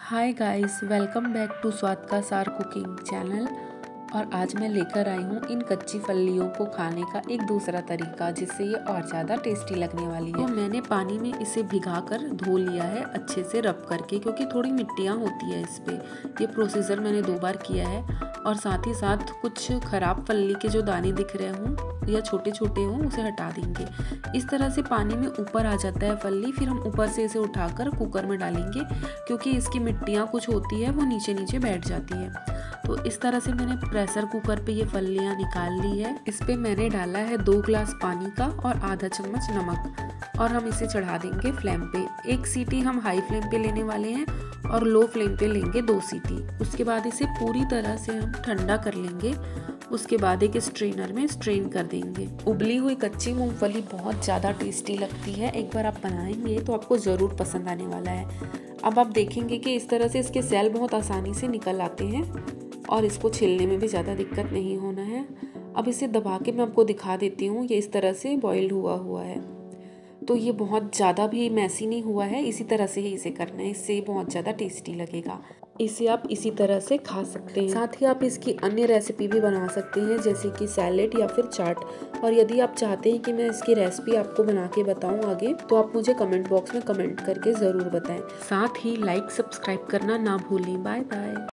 Hi guys welcome back to स्वाद का सार कुकिंग चैनल और आज मैं लेकर आई हूँ इन कच्ची फलियों को खाने का एक दूसरा तरीका, जिससे ये और ज़्यादा टेस्टी लगने वाली है। तो मैंने पानी में इसे भिगा कर धो लिया है अच्छे से रब करके, क्योंकि थोड़ी मिट्टियाँ होती है इस पर यह प्रोसीजर मैंने दो बार किया है। और साथ ही साथ कुछ ख़राब फल्ली के जो दाने दिख रहे हों या छोटे छोटे हों, उसे हटा देंगे। इस तरह से पानी में ऊपर आ जाता है फल्ली, फिर हम ऊपर से इसे उठाकर कुकर में डालेंगे, क्योंकि इसकी मिट्टियाँ कुछ होती है, वो नीचे नीचे बैठ जाती है। तो इस तरह से मैंने प्रेशर कुकर पे ये फलियाँ निकाल ली है। इस पर मैंने डाला है दो ग्लास पानी का और आधा चम्मच नमक। और हम इसे चढ़ा देंगे फ्लेम पे। एक सीटी हम हाई फ्लेम पे लेने वाले हैं और लो फ्लेम पे लेंगे दो सीटी। उसके बाद इसे पूरी तरह से हम ठंडा कर लेंगे। उसके बाद एक स्ट्रेनर में स्ट्रेन कर देंगे। उबली हुई कच्ची मूंगफली बहुत ज़्यादा टेस्टी लगती है। एक बार आप बनाएँगे तो आपको ज़रूर पसंद आने वाला है। अब आप देखेंगे कि इस तरह से इसके सेल बहुत आसानी से निकल आते हैं। और इसको छिलने में भी ज़्यादा दिक्कत नहीं होना है। अब इसे दबा के मैं आपको दिखा देती हूँ, ये इस तरह से बॉइल्ड हुआ हुआ है। तो ये बहुत ज़्यादा भी मैसी नहीं हुआ है, इसी तरह से ही इसे करना है, इससे बहुत ज़्यादा टेस्टी लगेगा। इसे आप इसी तरह से खा सकते हैं। साथ ही आप इसकी अन्य रेसिपी भी बना सकते हैं, जैसे कि सैलेड या फिर चाट। और यदि आप चाहते हैं कि मैं इसकी रेसिपी आपको बना के बताऊँ आगे तो आप मुझे कमेंट बॉक्स में कमेंट करके ज़रूर बताएँ। साथ ही लाइक सब्सक्राइब करना ना भूलें। Bye bye